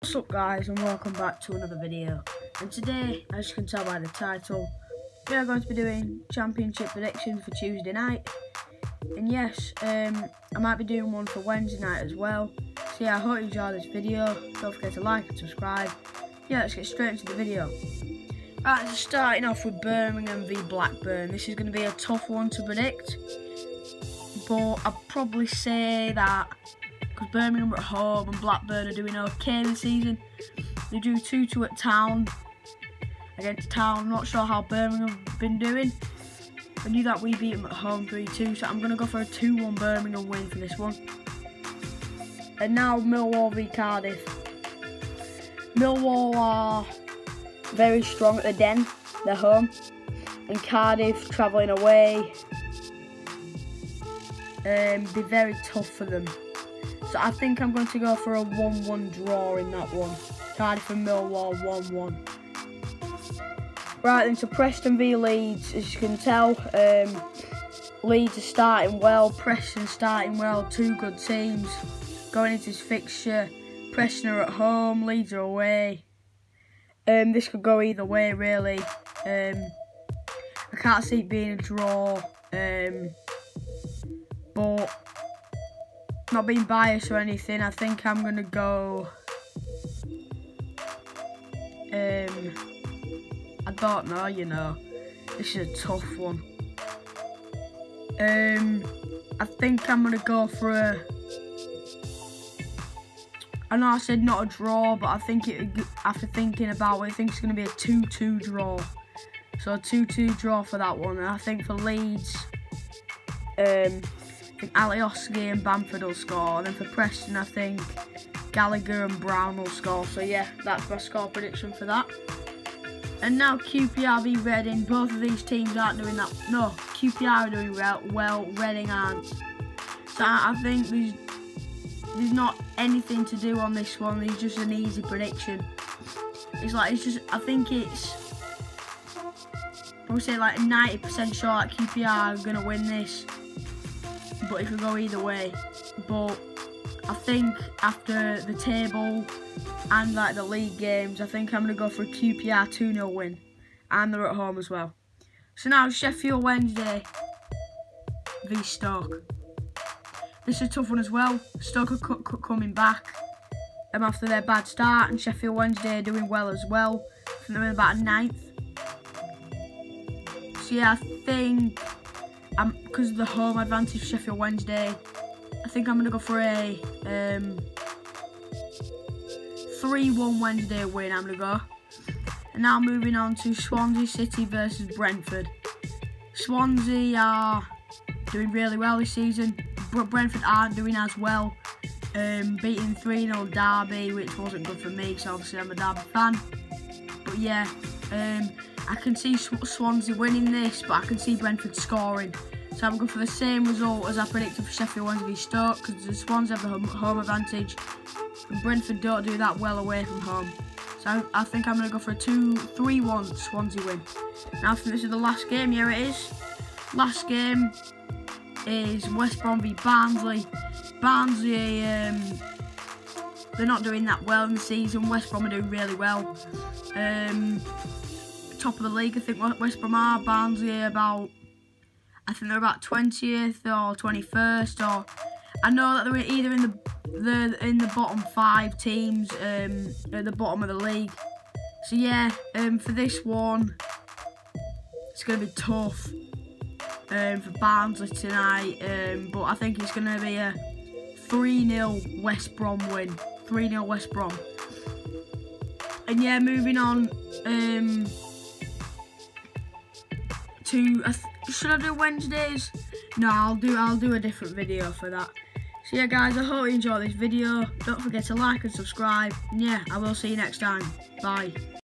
What's up guys and welcome back to another video. And today as you can tell by the title we are going to be doing championship predictions for Tuesday night. And yes um, I might be doing one for Wednesday night as well. So yeah I hope you enjoy this video. Don't forget to like and subscribe. Yeah let's get straight into the video. Right so starting off with Birmingham v Blackburn. This is going to be a tough one to predict but I'd probably say that because Birmingham are at home and Blackburn are doing okay this season. They drew 2-2 at Town against Town. I'm not sure how Birmingham have been doing. I knew that we beat them at home 3-2, so I'm going to go for a 2-1 Birmingham win for this one. And now Millwall v Cardiff. Millwall are very strong at the Den, they're home. And Cardiff travelling away. Um, be very tough for them. So I think I'm going to go for a 1-1 draw in that one. Cardiff and Millwall 1-1. Right then to Preston v Leeds, as you can tell, um, Leeds are starting well, Preston starting well, two good teams. Going into this fixture, Preston are at home, Leeds are away. Um, this could go either way really. Um, I can't see it being a draw, um, but not being biased or anything, I think I'm gonna go. Um, I don't know, you know. This is a tough one. Um, I think I'm gonna go for a. I know I said not a draw, but I think it after thinking about it, I think it's gonna be a 2-2 draw. So a 2-2 draw for that one, and I think for Leeds. Um, think Alioski and Bamford will score. And then for Preston, I think Gallagher and Browne will score. So yeah, that's my score prediction for that. And now QPR v Reading. Both of these teams aren't doing that. No, QPR are doing well. Well, Reading aren't. So I think there's there's not anything to do on this one. It's just an easy prediction. It's like it's just. I think it's. I would say like 90% sure that QPR are gonna win this but it could go either way. But I think after the table and like the league games, I think I'm going to go for a QPR 2-0 win. And they're at home as well. So now Sheffield Wednesday v Stoke. This is a tough one as well. Stoke are coming back um, after their bad start and Sheffield Wednesday are doing well as well. I think they're in about ninth. So yeah, I think because of the home advantage Sheffield Wednesday, I think I'm going to go for a 3-1 um, Wednesday win, I'm to go. And now moving on to Swansea City versus Brentford. Swansea are doing really well this season, but Brentford aren't doing as well. Um, beating 3-0 Derby, which wasn't good for me, because obviously I'm a Derby fan. But yeah, um, I can see Swansea winning this, but I can see Brentford scoring. So I'm going for the same result as I predicted for Sheffield Wednesday Stoke, because the Swans have the home advantage, and Brentford don't do that well away from home. So I, I think I'm going to go for a 2-3-1 Swansea win. Now I think this is the last game, here it is. Last game is West Brom v Barnsley. Barnsley, um, they're not doing that well in the season. West Brom are doing really well. Um, top of the league, I think West Brom are. Barnsley about, I think they're about 20th or 21st. Or I know that they're either in the the in the bottom five teams um, at the bottom of the league. So yeah, um, for this one, it's going to be tough um, for Barnsley tonight. Um, but I think it's going to be a 3-0 West Brom win. 3-0 West Brom. And yeah, moving on. Um, to uh, should I do Wednesdays? No, I'll do I'll do a different video for that. So yeah guys, I hope you enjoyed this video. Don't forget to like and subscribe. And yeah, I will see you next time. Bye.